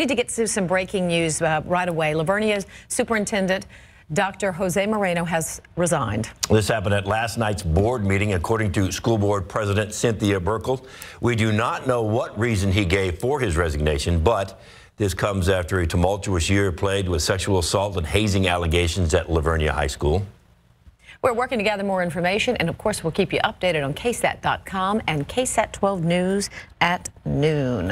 We need to get to some breaking news uh, right away. La Vernia superintendent, Dr. Jose Moreno, has resigned. This happened at last night's board meeting, according to school board president Cynthia Burkle. We do not know what reason he gave for his resignation, but this comes after a tumultuous year plagued with sexual assault and hazing allegations at La Vernia High School. We're working to gather more information, and of course, we'll keep you updated on KSAT.com and KSAT 12 News at noon.